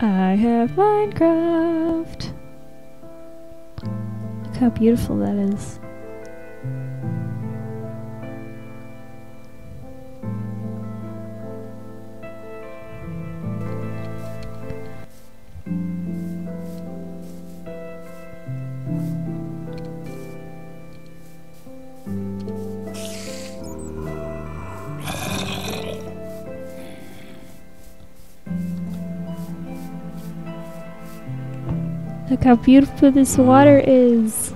I have Minecraft. Look how beautiful that is. Look how beautiful this water is.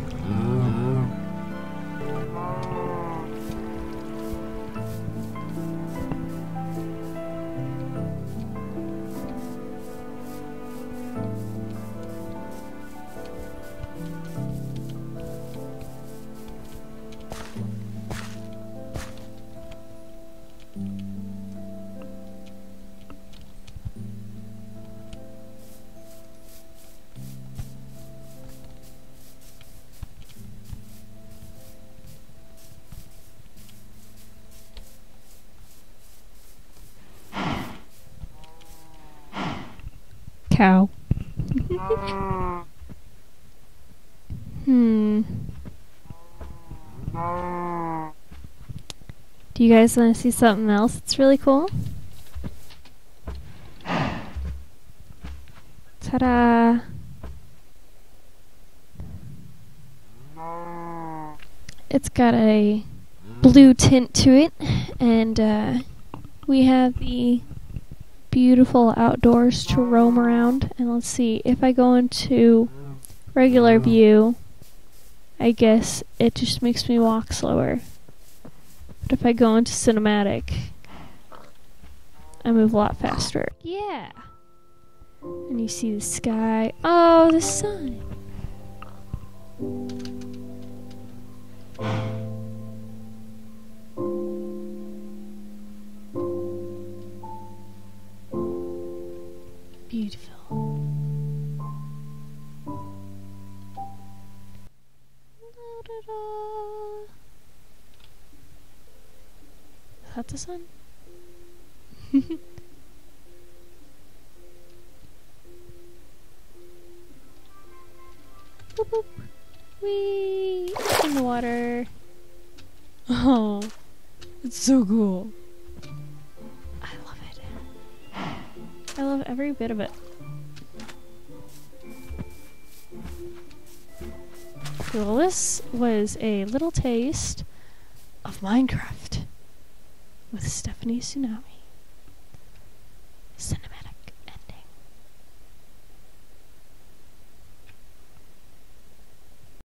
Cow. hmm. Do you guys want to see something else that's really cool? Ta-da! It's got a blue tint to it, and uh, we have the beautiful outdoors to roam around. And let's see, if I go into regular mm. view, I guess it just makes me walk slower. But if I go into cinematic, I move a lot faster. Yeah! And you see the sky. Oh, the sun! Beautiful. Is that the sun? boop boop. Whee! In the water. Oh, it's so cool. I love every bit of it. Well, this was a little taste of Minecraft with Stephanie Tsunami. Cinema.